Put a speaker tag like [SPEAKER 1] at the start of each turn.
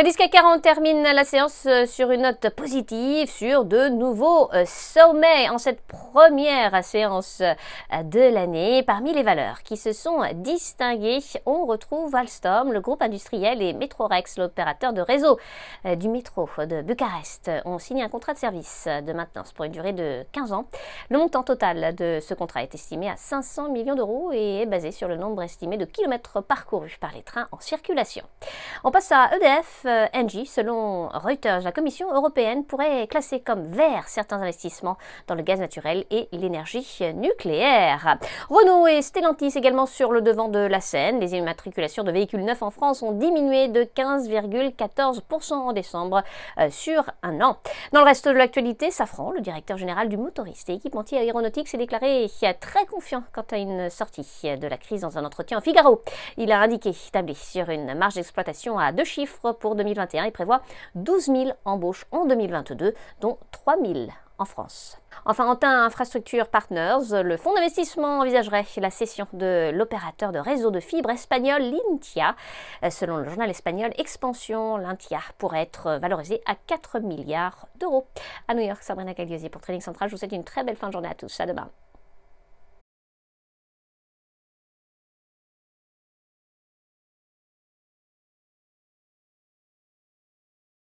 [SPEAKER 1] Le disque 40 termine la séance euh, sur une note positive sur de nouveaux euh, sommets en cette première séance euh, de l'année. Parmi les valeurs qui se sont distinguées, on retrouve Alstom, le groupe industriel et Metrorex, l'opérateur de réseau du métro de Bucarest, ont signé un contrat de service de maintenance pour une durée de 15 ans. Le montant total de ce contrat est estimé à 500 millions d'euros et est basé sur le nombre estimé de kilomètres parcourus par les trains en circulation. On passe à EDF Engie, selon Reuters, la Commission européenne pourrait classer comme vert certains investissements dans le gaz naturel et l'énergie nucléaire. Renault et Stellantis également sur le devant de la scène. Les immatriculations de véhicules neufs en France ont diminué de 15,14% en décembre euh, sur un an. Dans le reste de l'actualité, Safran, le directeur général du motoriste et équipementier aéronautique, s'est déclaré très confiant quant à une sortie de la crise dans un entretien au Figaro. Il a indiqué établi sur une marge d'exploitation à deux chiffres pour 2021 il prévoit 12 000 embauches en 2022, dont 3 000 en France. Enfin, Antin Infrastructure Partners, le fonds d'investissement envisagerait la cession de l'opérateur de réseau de fibres espagnol Lintia. Selon le journal espagnol Expansion, Lintia pourrait être valorisé à 4 milliards d'euros. À New York, Sabrina Cagliosi pour Trading Central. Je vous souhaite une très belle fin de journée à tous. À demain.